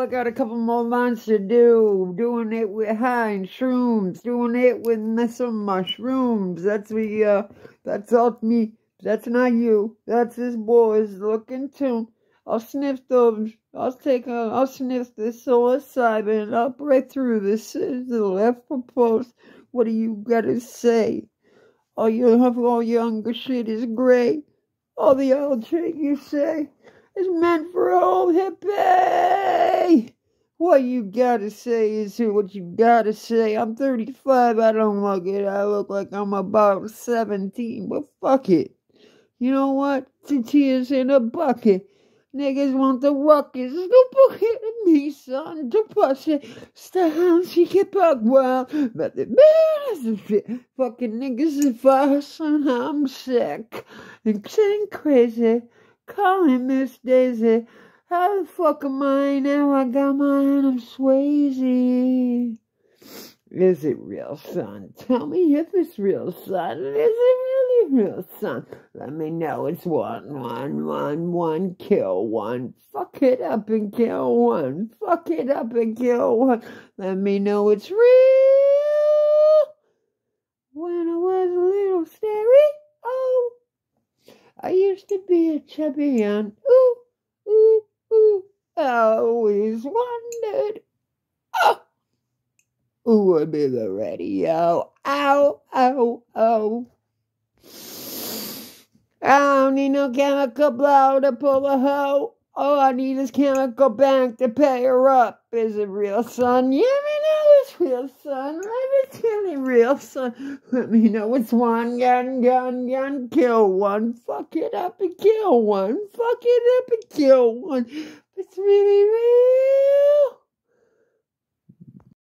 I got a couple more months to do. Doing it with Heinz shrooms. Doing it with some mushrooms. That's me. Uh, that's all me. That's not you. That's this boy's looking too. I'll sniff those. I'll take a. I'll sniff this psilocybin. I'll break through this. Is the left proposed. What do you gotta say? All you have all younger shit is great. All the old shit you say is meant for old hippie. What you gotta say is what you gotta say. I'm 35. I don't look it. I look like I'm about 17. But fuck it. You know what? The tears in a bucket. Niggas want the ruckus. The bucket of me, son. Push it. Stand, she get back well. But the man is shit. Fucking niggas fast and I'm sick. And sitting crazy. Calling Miss Daisy. How the fuck am I now? I got my I'm Swayze. Is it real, son? Tell me if it's real, son. Is it really real, son? Let me know it's one, one, one, one, kill one. Fuck it up and kill one. Fuck it up and kill one. Let me know it's real. When I was a little scary, oh, I used to be a champion. Ooh, ooh, ooh. I always wondered. Oh who would be the radio? Ow, ow, ow. I don't need no chemical blow to pull a hoe. All I need is chemical bank to pay her up. Is it real, son? Yeah, real, son. Let me tell you, real, son. Let me know it's one gun, gun, gun, kill one. Fuck it up and kill one. Fuck it up and kill one. It's real.